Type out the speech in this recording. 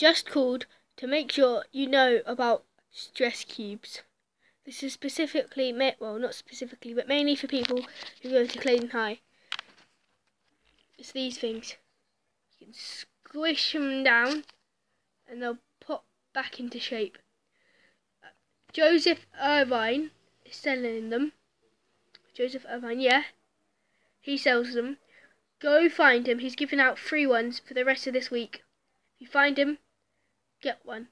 just called to make sure you know about stress cubes. This is specifically, well, not specifically, but mainly for people who go to Claydon High. It's these things. You can squish them down and they'll pop back into shape. Joseph Irvine is selling them. Joseph Irvine, yeah. He sells them. Go find him. He's giving out free ones for the rest of this week. If you find him, get one.